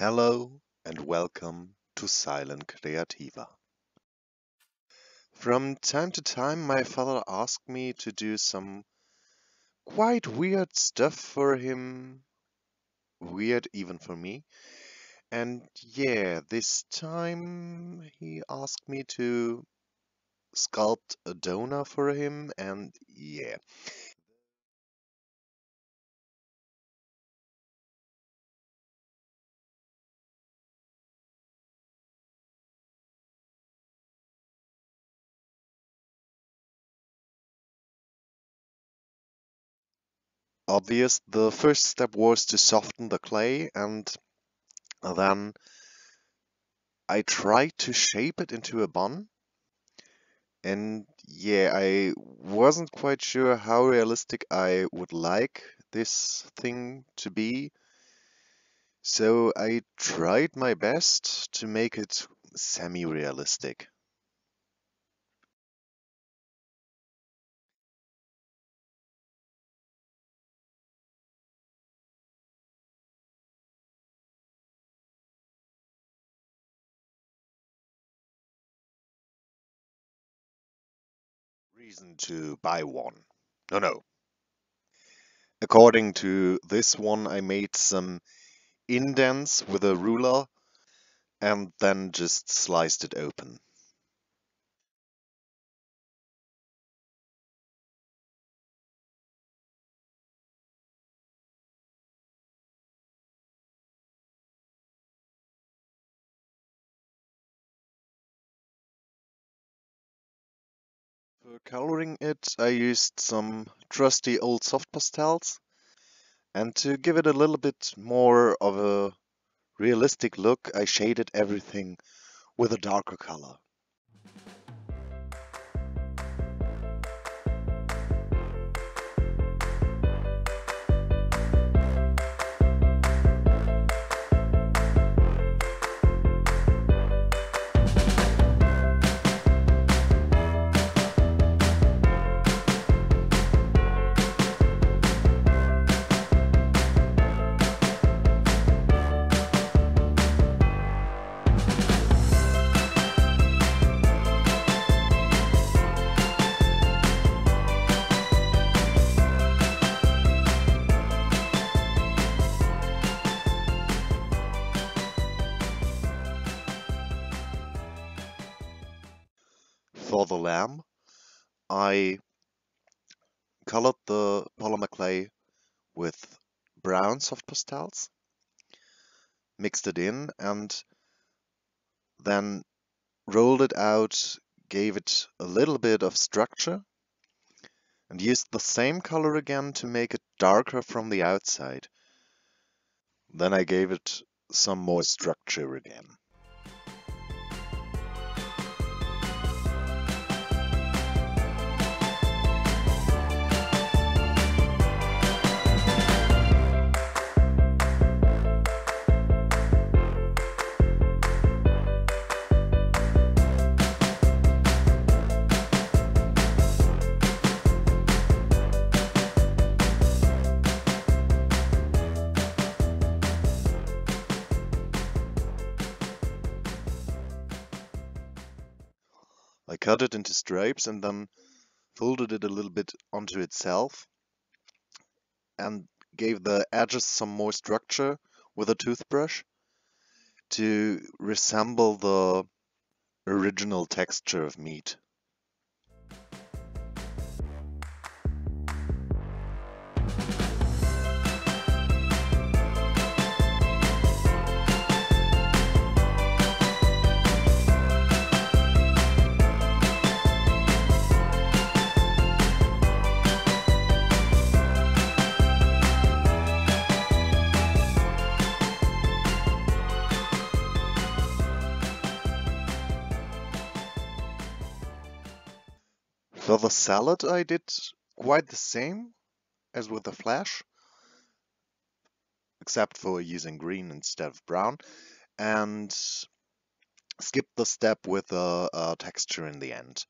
Hello and welcome to Silen Creativa. From time to time my father asked me to do some quite weird stuff for him, weird even for me. And yeah, this time he asked me to sculpt a doner for him and yeah. Obvious, the first step was to soften the clay and then I tried to shape it into a bun. And yeah, I wasn't quite sure how realistic I would like this thing to be. So I tried my best to make it semi-realistic. Reason to buy one. No, no. According to this one, I made some indents with a ruler and then just sliced it open. Coloring it, I used some trusty old soft pastels. And to give it a little bit more of a realistic look, I shaded everything with a darker color. For the lamb, I colored the polymer clay with brown soft pastels, mixed it in, and then rolled it out, gave it a little bit of structure, and used the same color again to make it darker from the outside. Then I gave it some more structure again. I cut it into stripes and then folded it a little bit onto itself and gave the edges some more structure with a toothbrush to resemble the original texture of meat. For the salad I did quite the same as with the flash, except for using green instead of brown, and skipped the step with a, a texture in the end.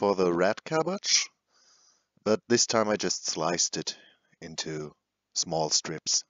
For the red cabbage, but this time I just sliced it into small strips.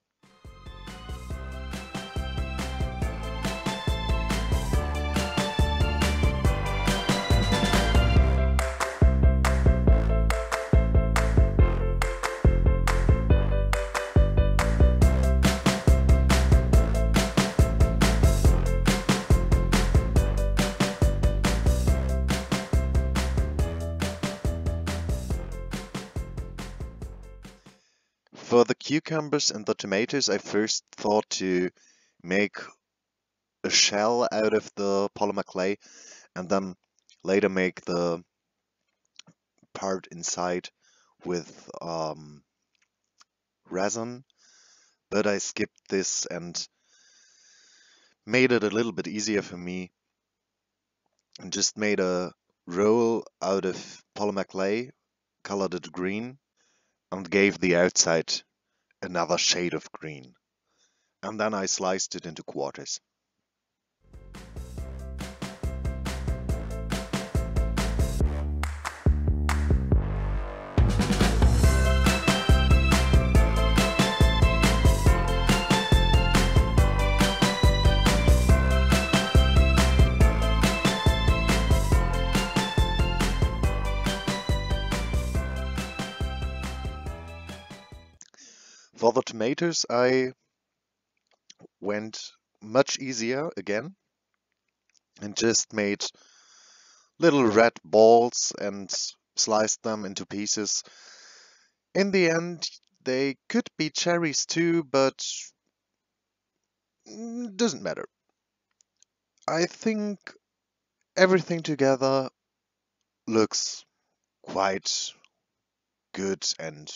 For the cucumbers and the tomatoes, I first thought to make a shell out of the polymer clay and then later make the part inside with um, resin, but I skipped this and made it a little bit easier for me. And just made a roll out of polymer clay, colored it green, and gave the outside another shade of green. And then I sliced it into quarters. For the tomatoes, I went much easier again and just made little red balls and sliced them into pieces. In the end, they could be cherries too, but mm, doesn't matter. I think everything together looks quite good and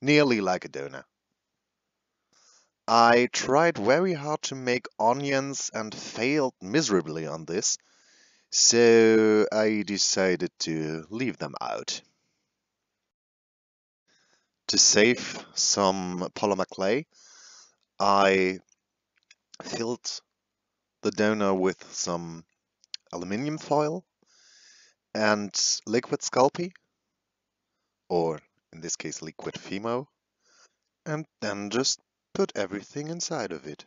nearly like a donut. I tried very hard to make onions and failed miserably on this, so I decided to leave them out. To save some polymer clay, I filled the doner with some aluminium foil and liquid Sculpey, or in this case liquid Fimo, and then just put everything inside of it.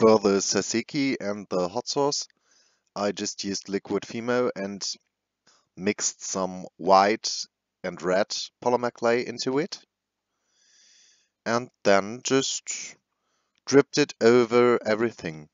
For the tzatziki and the hot sauce, I just used liquid Fimo and mixed some white and red polymer clay into it. And then just dripped it over everything.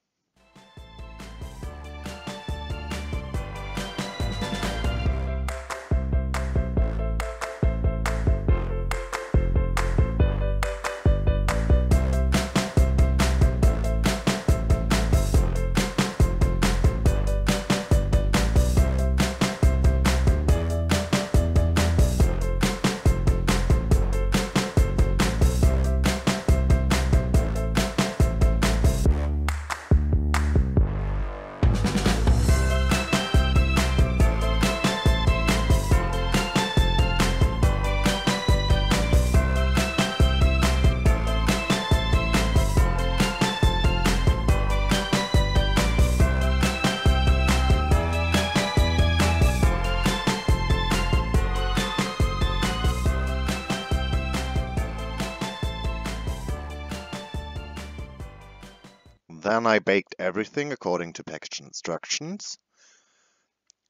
Then I baked everything according to package instructions.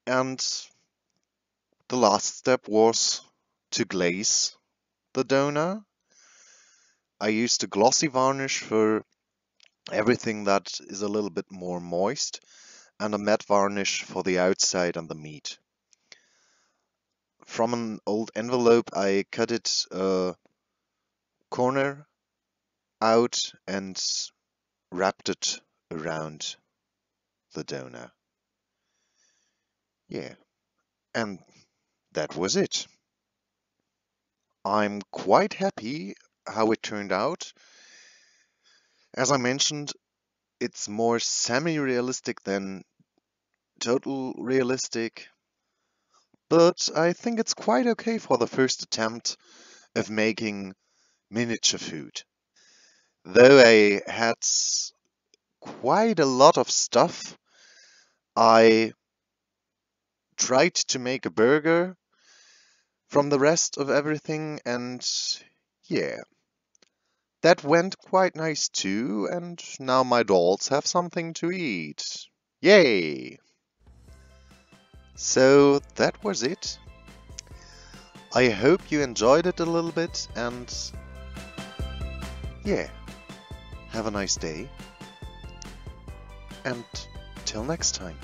And the last step was to glaze the doner. I used a glossy varnish for everything that is a little bit more moist, and a matte varnish for the outside and the meat. From an old envelope, I cut it a corner out and wrapped it around the doner. Yeah, and that was it. I'm quite happy how it turned out. As I mentioned, it's more semi-realistic than total realistic, but I think it's quite okay for the first attempt of making miniature food. Though I had quite a lot of stuff, I tried to make a burger from the rest of everything and yeah. That went quite nice too, and now my dolls have something to eat. Yay! So that was it. I hope you enjoyed it a little bit and yeah, have a nice day and till next time.